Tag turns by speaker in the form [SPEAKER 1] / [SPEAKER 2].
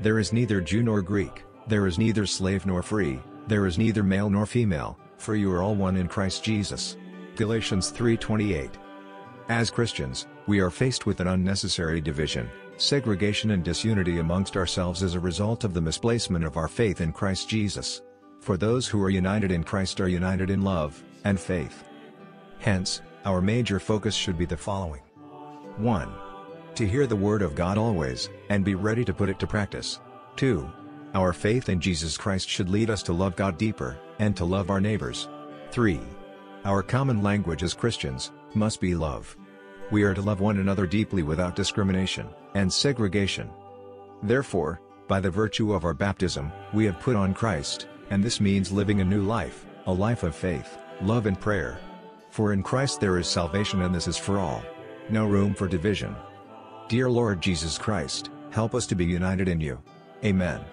[SPEAKER 1] There is neither Jew nor Greek, there is neither slave nor free, there is neither male nor female, for you are all one in Christ Jesus. Galatians 3:28. As Christians, we are faced with an unnecessary division, segregation and disunity amongst ourselves as a result of the misplacement of our faith in Christ Jesus. For those who are united in Christ are united in love and faith. Hence, our major focus should be the following. 1. To hear the Word of God always, and be ready to put it to practice. 2. Our faith in Jesus Christ should lead us to love God deeper, and to love our neighbors. 3. Our common language as Christians, must be love. We are to love one another deeply without discrimination, and segregation. Therefore, by the virtue of our baptism, we have put on Christ, and this means living a new life, a life of faith, love and prayer. For in Christ there is salvation and this is for all. No room for division. Dear Lord Jesus Christ, help us to be united in you. Amen.